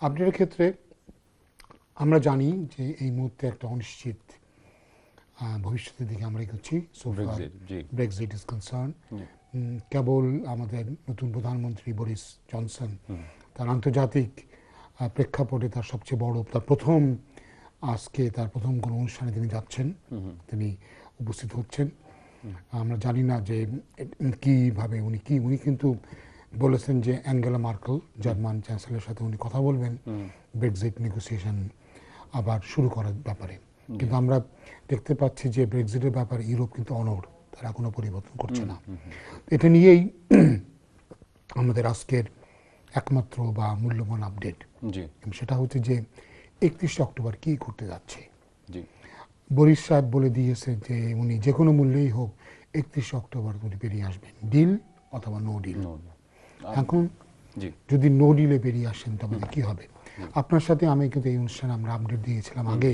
আপডেটের ক্ষেত্রে আমরা জানি যে এই মুহূর্তে একটা অনিশ্চিত ভবিষ্যতের দিকে আমরা এগোচ্ছি। ব্রেক্সিট ইজ কনসার্ন কেবল আমাদের নতুন প্রধানমন্ত্রী বরিস জনসন তার আন্তর্জাতিক প্রেক্ষাপটে তার সবচেয়ে বড় তার প্রথম আজকে তার প্রথম কোনো অনুষ্ঠানে তিনি যাচ্ছেন তিনি উপস্থিত হচ্ছেন। আমরা জানি না যে কীভাবে উনি কি উনি কিন্তু বলেছেন যে অ্যাঙ্গেলা মার্কেল জার্মান চ্যান্সেলের সাথে উনি কথা বলবেন। ব্রেক্সিট নেগোসিয়েশন আবার শুরু করার ব্যাপারে। কিন্তু আমরা দেখতে পাচ্ছি যে ব্রেক্সিটের ব্যাপারে ইউরোপ কিন্তু অনড় তারা কোনো পরিবর্তন করছে না। এটা নিয়েই আমাদের আজকের একমাত্র বা মূল্যবান আপডেট। সেটা হচ্ছে যে একত্রিশে অক্টোবর কি ঘটতে যাচ্ছে? বরিশ সাহেব বলে দিয়েছে যে উনি যে কোনো মূল্যেই হোক একত্রিশে অক্টোবর উনি বেরিয়ে আসবেন। ডিল অথবা নো ডিল. এখন যদি নো ডিলে বেরিয়ে আসেন তবে কি হবে? আপনার সাথে আমি কিন্তু এই অনুষ্ঠানে আমরা আপডেট দিয়েছিলাম আগে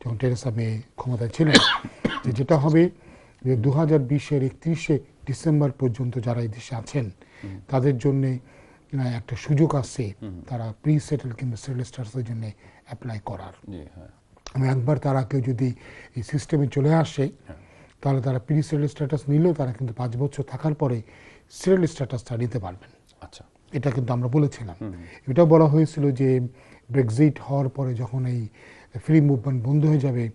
যখন টেরেসা মে ক্ষমতায় ছিলেন যে যেটা হবে যে দু হাজার বিশের একত্রিশে ডিসেম্বর পর্যন্ত যারা এই দেশে আছেন তাদের জন্যে একটা সুযোগ আছে তারা প্রি সেটেল কিংবা সেটেল স্টার্সের জন্য অ্যাপ্লাই করার। হ্যাঁ। একবার তারা কেউ যদি এই সিস্টেমে চলে আসে তাহলে তারা প্রি সেটেল স্ট্যাটাস নিলেও তারা কিন্তু পাঁচ বছর থাকার পরে সেটেল স্ট্যাটাসটা নিতে পারবেন। আচ্ছা। এটা কিন্তু আমরা বলেছিলাম। এটা বলা হয়েছিল যে ব্রেক্সিট হওয়ার পরে যখন এই ফ্রি মুভমেন্ট বন্ধ হয়ে যাবে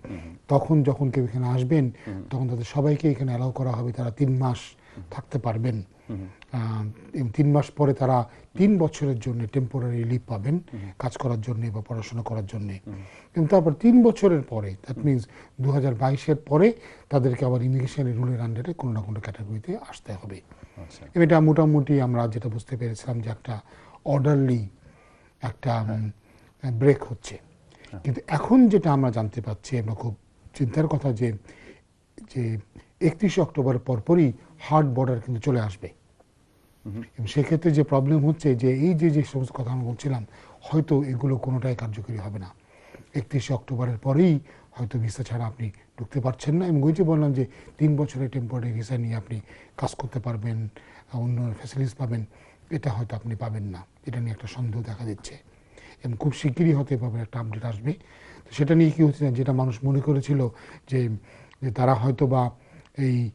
তখন যখন কেউ এখানে আসবেন তখন তাদের সবাইকে এখানে অ্যালাউ করা হবে। তারা তিন মাস থাকতে পারবেন। তিন মাস পরে তারা তিন বছরের জন্য টেম্পোরারি লিভ পাবেন কাজ করার জন্য বা পড়াশোনা করার জন্য। এবং তারপর তিন বছরের পরে দ্যাট মিনস দু হাজার বাইশের পরে তাদেরকে আবার ইমিগ্রেশনের রুলের আন্ডারে কোনো না কোনো ক্যাটাগরিতে আসতে হবে। আচ্ছা। এটা মোটামুটি আমরা যেটা বুঝতে পেরেছিলাম যে একটা অর্ডারলি একটা ব্রেক হচ্ছে। কিন্তু এখন যেটা আমরা জানতে পাচ্ছি আমরা খুব চিন্তার কথা যে যে একত্রিশে অক্টোবর পরপরই হার্ড বর্ডার কিন্তু চলে আসবে। সেক্ষেত্রে যে প্রবলেম হচ্ছে যে এই যে যে সমস্ত কথা আমি বলছিলাম, হয়তো এগুলো কোনোটাই কার্যকরী হবে না। একত্রিশে অক্টোবরের পরেই হয়তো ভিসা ছাড়া আপনি ঢুকতে পারছেন না। এবং ওই যে বললাম যে তিন বছরের টেম্পোরারি ভিসা নিয়ে আপনি কাজ করতে পারবেন, অন্য ফ্যাসিলিটিস পাবেন, এটা হয়তো আপনি পাবেন না। এটা নিয়ে একটা সন্দেহ দেখা দিচ্ছে। এবং খুব শিগগিরই হতে পারে একটা আপডেট আসবে। তো সেটা নিয়ে কি হচ্ছে যেটা মানুষ মনে করেছিল যে তারা হয়তো বা এই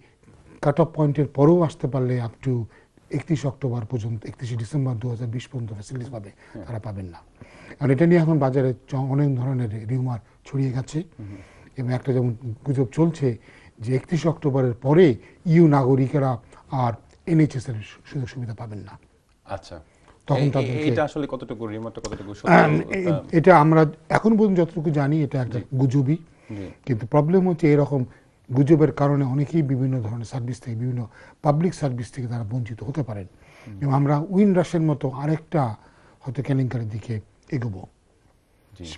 কাট অফ পয়েন্টের পরেও আসতে পারলে আপ টু একত্রিশ অক্টোবর পর্যন্ত একত্রিশে ডিসেম্বর দু হাজার বিশ পর্যন্ত ফ্যাসিলিটিস পাবে তারা পাবেন না। আর এটা নিয়ে এখন বাজারে অনেক ধরনের রিউমার ছড়িয়ে গেছে। এবং একটা যেমন গুজব চলছে যে একত্রিশ অক্টোবরের পরে ইউ নাগরিকেরা আর এনএইচএস এর সুযোগ সুবিধা পাবেন না। আচ্ছা। তখন এটা আসলে কতটুকু কতটুকু এটা আমরা এখন পর্যন্ত যতটুকু জানি এটা একটা গুজবই। কিন্তু প্রবলেম হচ্ছে এরকম গুজবের কারণে অনেকেই বিভিন্ন ধরনের সার্ভিস থেকে বিভিন্ন পাবলিক সার্ভিস থেকে তারা বঞ্চিত হতে পারেন। এবং আমরা উইন রাশের মতো আরেকটা হয়তো কেলেঙ্কারির দিকে এগোবো।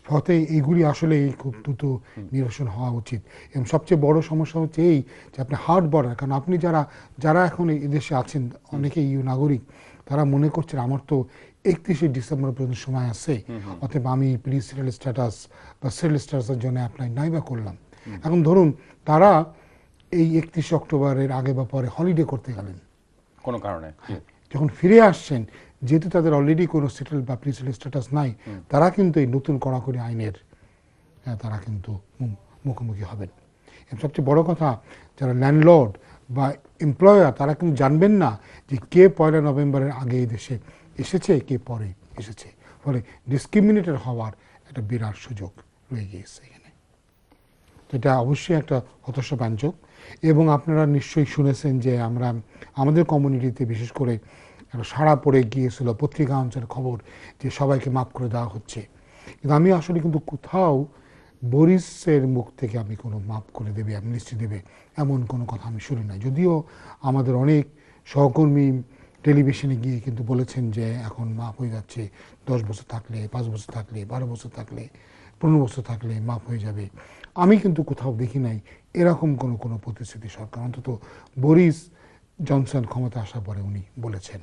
ফতে এইগুলি আসলে খুব দ্রুত নিরসন হওয়া উচিত। এবং সবচেয়ে বড় সমস্যা হচ্ছে এই যে আপনি হার্ড বর্ডার কারণ আপনি যারা যারা এখন এই দেশে আছেন অনেকে ইউ নাগরিক তারা মনে করছেন আমার তো একত্রিশে ডিসেম্বর পর্যন্ত সময় আছে অতএব আমি প্রি সিরিয়াল স্ট্যাটাস বা সেটেল স্ট্যাটাসের জন্য অ্যাপ্লাই নাই বা করলাম। এখন ধরুন তারা এই একত্রিশে অক্টোবরের আগে বা পরে হলিডে করতে গেলেন। কোনো কারণে যখন ফিরে আসছেন যেহেতু তাদের অলরেডি কোনো সেটেল বা প্রি সেটেল স্ট্যাটাস নাই তারা কিন্তু এই নতুন কড়াকড়ি আইনের তারা কিন্তু মুখোমুখি হবেন। সবচেয়ে বড় কথা যারা ল্যান্ডলর্ড বা এমপ্লয়ার তারা কিন্তু জানবেন না যে কে পয়লা নভেম্বরের আগে এই দেশে এসেছে কে পরে এসেছে। ফলে ডিসক্রিমিনেটেড হওয়ার একটা বিরাট সুযোগ রয়ে গিয়েছে এটা অবশ্যই একটা হতাশাব্যঞ্জক এবং আপনারা নিশ্চয়ই শুনেছেন যে আমরা, আমাদের কমিউনিটিতে বিশেষ করে সাড়া পড়ে গিয়েছিল পত্রিকা অঞ্চলের খবর যে সবাইকে মাফ করে দেওয়া হচ্ছে। কিন্তু আমি আসলে কিন্তু কোথাও বরিসের মুখ থেকে আমি কোনো মাফ করে দেবে অ্যামনিস্টি দেবে এমন কোনো কথা আমি শুনি না যদিও আমাদের অনেক সহকর্মী টেলিভিশনে গিয়ে কিন্তু বলেছেন যে এখন মাফ হয়ে যাচ্ছে, দশ বছর থাকলে, পাঁচ বছর থাকলে, বারো বছর থাকলে পনেরো বছর থাকলে মাফ হয়ে যাবে। আমি কিন্তু কোথাও দেখি নাই এরকম কোনো কোনো প্রতিশ্রুতি সরকার। অন্তত বরিস জনসন ক্ষমতা আসার পরে উনি বলেছেন।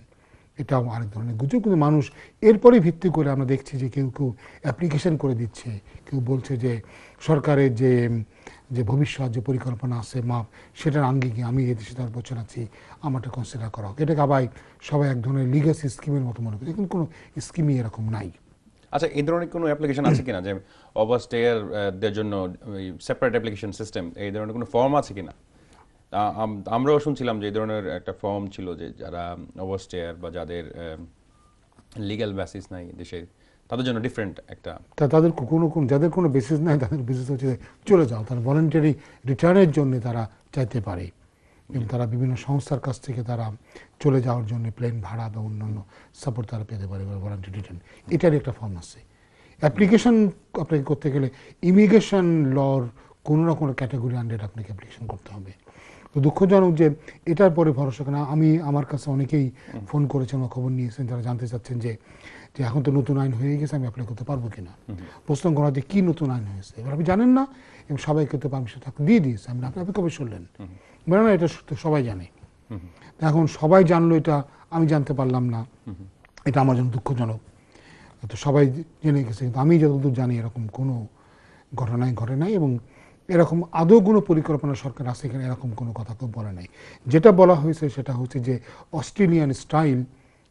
এটাও আরেক ধরনের গুজব। কিন্তু মানুষ এরপরে ভিত্তি করে আমরা দেখছি যে কেউ কেউ অ্যাপ্লিকেশন করে দিচ্ছে, কেউ বলছে যে সরকারের যে যে ভবিষ্যৎ, যে পরিকল্পনা আছে মাপ সেটার আঙ্গিকে আমি এদেশে দশ বছর আছি, আমারটা কনসিডার করা হোক। এটাকে আবার সবাই এক ধরনের লিগাসি স্কিমের মতো মনে করি। কিন্তু কোনো স্কিমই এরকম নাই। আচ্ছা এই ধরনের কোনো অ্যাপ্লিকেশন আছে কিনা? যে ওভারস্টেয়ার দের জন্য সেপারেট অ্যাপ্লিকেশন সিস্টেম এই ধরনের কোনো ফর্ম আছে কিনা? আম- আমরাও শুনছিলাম যে এই ধরনের একটা ফর্ম ছিল যে যারা ওভারস্টেয়ার বা যাদের লিগ্যাল বেসিস নাই দেশে, তাদের জন্য ডিফারেন্ট একটা। তা তাদের কোনো কোনো, যাদের কোনো বেসিস নাই, তাদের বেসিস হচ্ছে চলে যাও, তারা ভলেন্টারি রিটার্নের জন্য তারা চাইতে পারে। এবং তারা বিভিন্ন সংস্থার কাছ থেকে তারা চলে যাওয়ার জন্য প্লেন ভাড়া বা অন্যান্য সাপোর্ট তারা পেতে পারে ভলেন্টারি রিটার্ন এটারই একটা ফর্ম আছে। অ্যাপ্লিকেশন আপনাকে করতে গেলে ইমিগ্রেশন লর কোনো না কোনো ক্যাটাগরি আন্ডারে আপনাকে অ্যাপ্লিকেশন করতে হবে। তো দুঃখজনক যে এটার পরে ভরসা না। আমি আমার কাছে অনেকেই ফোন করেছেন বা খবর নিয়েছেন যারা জানতে চাচ্ছেন যে যে এখন তো নতুন আইন হয়ে গেছে আমি অ্যাপ্লাই করতে পারব কিনা? প্রশ্ন করা যে কি নতুন আইন হয়েছে? এবার আপনি জানেন না এবং সবাইকে তো পারমিশন থাকতে দিয়ে দিয়েছে। আপনি আপনি কবে শুনলেন বলে না এটা সবাই জানে। এখন সবাই জানলো এটা আমি জানতে পারলাম না। এটা আমার জন্য দুঃখজনক। তো সবাই জেনে গেছে কিন্তু আমি যতদূর জানি এরকম কোনো ঘটনাই ঘটে নাই এবং এরকম আদৌ কোনো পরিকল্পনা সরকার আছে এখানে এরকম কোনো কথা কেউ বলে নাই। যেটা বলা হয়েছে সেটা হচ্ছে যে Australian style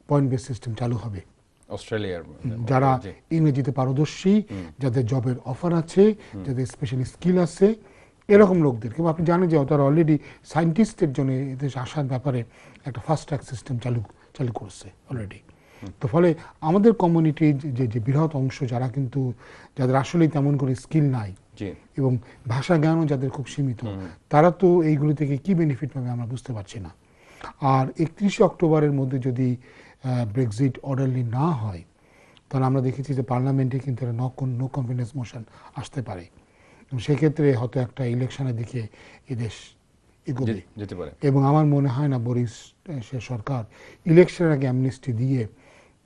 point base system চালু হবে। অস্ট্রেলিয়ার যারা। ইংরেজিতে পারদর্শী যাদের জবের অফার আছে যাদের স্পেশালি স্কিল আছে এরকম লোকদের। কিন্তু আপনি জানেন যে তারা অলরেডি সায়েন্টিস্টের জন্য এদেশে আসার ব্যাপারে একটা ফাস্ট ট্র্যাক সিস্টেম চালু চালু করছে অলরেডি তো ফলে আমাদের কমিউনিটির যে যে বৃহৎ অংশ যারা কিন্তু যাদের আসলেই তেমন করে স্কিল নাই এবং ভাষা জ্ঞানও যাদের খুব সীমিত তারা তো এইগুলি থেকে কি বেনিফিট পাবে আমরা বুঝতে পারছি না। আর একত্রিশে অক্টোবরের মধ্যে যদি ব্রেক্সিট অর্ডারলি না হয় তাহলে আমরা দেখেছি যে পার্লামেন্টে কিন্তু নো নো কনফিডেন্স মোশন আসতে পারে। সেক্ষেত্রে হয়তো একটা ইলেকশনের দিকে এদেশ এগোবে। যেতে পারে। এবং আমার মনে হয় না বরিস সে সরকার ইলেকশনের আগে অ্যামনিস্টি দিয়ে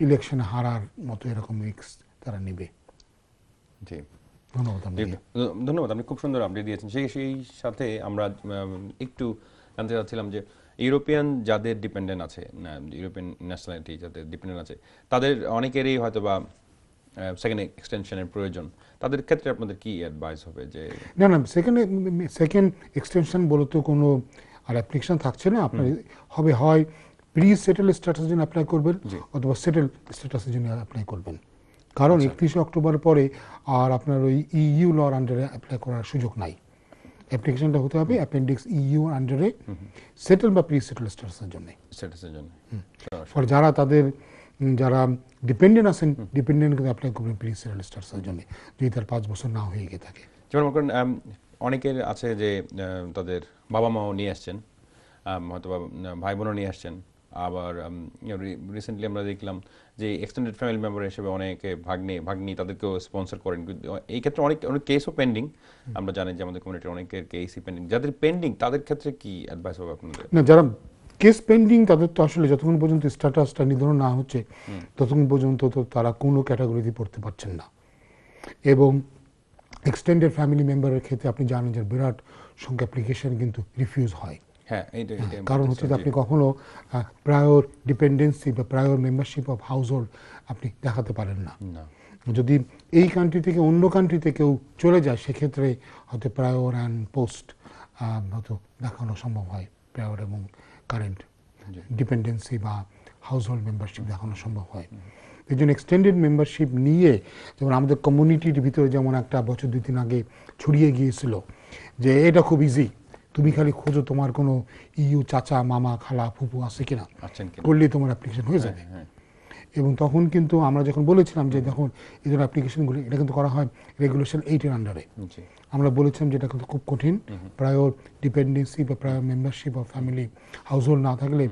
ইলেকশনে হারার মতো এরকম রিস্ক তারা নেবে। জি। ধন্যবাদ ধন্যবাদ আপনি খুব সুন্দর আপডেট দিয়েছেন। সেই সেই সাথে আমরা একটু জানতে চাচ্ছিলাম যে ইউরোপিয়ান যাদের ডিপেন্ডেন্ট আছে ইউরোপিয়ান ন্যাশনালিটি যাদের ডিপেন্ডেন্ট আছে তাদের অনেকেরই হয়তো বা সেকেন্ড এক্সটেনশনের প্রয়োজন। তাদের ক্ষেত্রে আপনাদের কি অ্যাডভাইস হবে যে না না সেকেন্ড সেকেন্ড এক্সটেনশন বলতে কোনো আর অ্যাপ্লিকেশন থাকছে না। আপনার হবে হয় প্রি সেটেল স্ট্যাটাসের জন্য অ্যাপ্লাই করবেন। অথবা সেটেল স্ট্যাটাসের জন্য অ্যাপ্লাই করবেন। কারণ একত্রিশে অক্টোবর পরে আর আপনার ওই ইইউ লর আন্ডারে অ্যাপ্লাই করার সুযোগ নাই। অ্যাপ্লিকেশনটা হতে হবে অ্যাপেন্ডিক্স ইইউ আন্ডারে সেটেল বা প্রি সেটেল স্ট্যাটাসের জন্য। স্ট্যাটাসের জন্য ফর যারা তাদের যারা ডিপেন্ডেন্ট আছেন ডিপেন্ডেন্ট কিন্তু অ্যাপ্লাই করবেন প্রি সেটেল স্ট্যাটাসের জন্য। যদি তার পাঁচ বছর না হয়ে গিয়ে থাকে। যেমন মনে করেন অনেকের আছে যে তাদের বাবা মাও নিয়ে আসছেন হয়তো ভাই বোনও নিয়ে আসছেন। আবার রিসেন্টলি আমরা দেখলাম যে এক্সটেন্ডেড ফ্যামিলি মেম্বার হিসেবে অনেকে ভাগ্নে ভাগ্নি তাদেরকেও স্পন্সর করেন। এই ক্ষেত্রে অনেক অনেক কেসও পেন্ডিং আমরা জানি যে আমাদের কমিউনিটির অনেকের কেসই পেন্ডিং যাদের পেন্ডিং তাদের ক্ষেত্রে কি অ্যাডভাইস হবে আপনাদের? না যারা কেস পেন্ডিং তাদের তো আসলে যতক্ষণ পর্যন্ত স্ট্যাটাসটা নির্ধারণ না হচ্ছে ততক্ষণ পর্যন্ত তো তারা কোনো ক্যাটাগরিতে পড়তে পারছেন না। এবং এক্সটেন্ডেড ফ্যামিলি মেম্বারের ক্ষেত্রে আপনি জানেন যে বিরাট সংখ্যা অ্যাপ্লিকেশন কিন্তু রিফিউজ হয়। হ্যাঁ কারণ হচ্ছে আপনি কখনো প্রায়র ডিপেন্ডেন্সি বা prior membership of household আপনি দেখাতে পারেন না। না। যদি এই কান্ট্রি থেকে অন্য কান্ট্রিতে কেউ চলে যায় সেক্ষেত্রে হয়তো প্রায়র অ্যান্ড পোস্ট হয়তো দেখানো সম্ভব হয় প্রায়র এবং কারেন্ট ডিপেন্ডেন্সি বা হাউস হোল্ড মেম্বারশিপ দেখানো সম্ভব হয়। এই জন্য এক্সটেন্ডেড মেম্বারশিপ নিয়ে যেমন আমাদের কমিউনিটির ভিতরে যেমন একটা বছর দুই দিন আগে ছড়িয়ে গিয়েছিল যে এটা খুব ইজি তুমি খালি খোঁজো তোমার কোনো ইউ চাচা মামা খালা ফুপু আছে কিনা। করলে তোমার অ্যাপ্লিকেশন হয়ে যাবে। হ্যাঁ। এবং তখন কিন্তু আমরা যখন বলেছিলাম যে দেখুন এই ধরনের অ্যাপ্লিকেশনগুলি এটা কিন্তু করা হয় রেগুলেশন এইটের আন্ডারে জি। আমরা বলেছিলাম যে এটা কিন্তু খুব কঠিন। প্রায়র ডিপেন্ডেন্সি বা প্রায়র মেম্বারশিপ বা ফ্যামিলি হাউস হোল্ড না থাকলে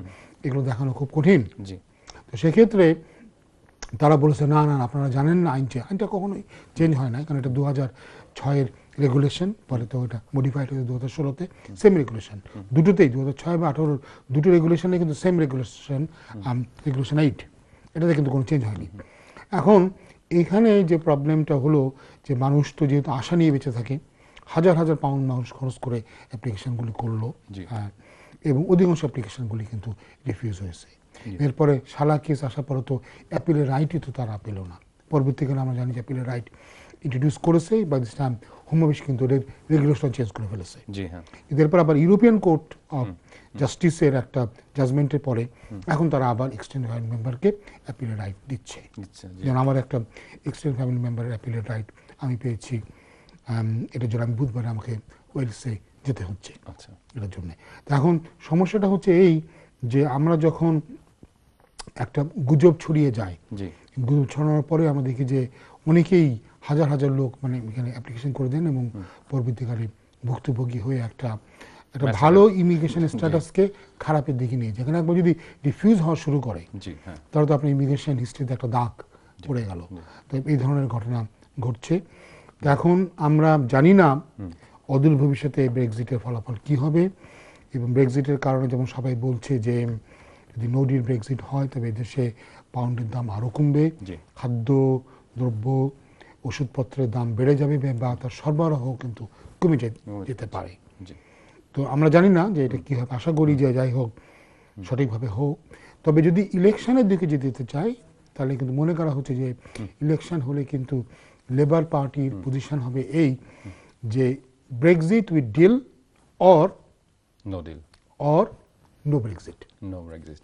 এগুলো দেখানো খুব কঠিন। জি। তো সেক্ষেত্রে তারা বলেছে না না আপনারা জানেন না আইন চে- আইনটা কখনোই চেঞ্জ হয় না কারণ এটা দু হাজার ছয়ের রেগুলেশন পরে তো এটা মডিফাইড হয়েছে দু হাজার ষোলোতে সেম রেগুলেশন দুটোতেই দু হাজার ছয় বা আঠারোর দুটো রেগুলেশনে কিন্তু সেম রেগুলেশন রেগুলেশন এইট এটাতে কিন্তু কোনো চেঞ্জ হয়নি। এখন এখানে যে প্রবলেমটা হলো যে মানুষ তো যেহেতু আশা নিয়ে বেঁচে থাকে হাজার হাজার পাউন্ড মানুষ খরচ করে অ্যাপ্লিকেশনগুলি করল। হ্যাঁ এবং অধিকাংশ অ্যাপ্লিকেশনগুলি কিন্তু রিফিউজ হয়েছে। এরপরে সালা কেস আসার পরে তো অ্যাপিলের রাইটই তো তারা পেল না। পরবর্তীকালে আমরা জানি যে অ্যাপিলের রাইট ইন্ট্রোডিউস করেছে by this time Home Office কিন্তু রেগুলেশন চেঞ্জ করে ফেলেছে। জি হ্যাঁ। কিন্তু এরপর আবার ইউরোপিয়ান কোর্ট অফ জাস্টিসের একটা জাজমেন্টের পরে এখন তারা আবার এক্সটেন্ড ফ্যামিলি মেম্বারকে অ্যাপিলের রাইট দিচ্ছে। যেমন আমার একটা এক্সটেন্ড ফ্যামিলি মেম্বারের অ্যাপিলের রাইট আমি পেয়েছি এটার জন্য আমি বুধবারে আমাকে ওয়েলসে যেতে হচ্ছে আচ্ছা। এটার জন্য। তো এখন সমস্যাটা হচ্ছে এই যে আমরা যখন একটা গুজব ছড়িয়ে যায় গুজব ছড়ানোর পরে আমরা দেখি যে অনেকেই হাজার হাজার লোক মানে এখানে অ্যাপ্লিকেশন করে দেন এবং পরবর্তীকালে ভুক্তভোগী হয়ে একটা একটা ভালো ইমিগ্রেশন স্ট্যাটাসকে খারাপের দিকে নিয়ে যায়। এখানে একবার যদি রিফিউজ হওয়া শুরু করে হ্যাঁ। তাহলে তো আপনার ইমিগ্রেশন হিস্ট্রিতে একটা দাগ পড়ে গেল। তো এই ধরনের ঘটনা ঘটছে। এখন আমরা জানি না অদূর ভবিষ্যতে ব্রেক্সিটের ফলাফল কি হবে এবং ব্রেক্সিটের কারণে যেমন সবাই বলছে যে যদি নো ডিল ব্রেক্সিট হয় তবে দেশে পাউন্ডের দাম আরও কমবে। খাদ্য দ্রব্য ওষুধপত্রের দাম বেড়ে যাবে বা তার সরবরাহ কিন্তু কমে যেতে পারে। তো আমরা জানি না যে এটা কি হবে। আশা করি যে যাই হোক সঠিকভাবে হোক। তবে যদি ইলেকশনের দিকে যেতে চাই তাহলে কিন্তু মনে করা হচ্ছে যে ইলেকশন হলে কিন্তু লেবার পার্টির পজিশন হবে এই যে Brexit with deal or no deal or no Brexit no Brexit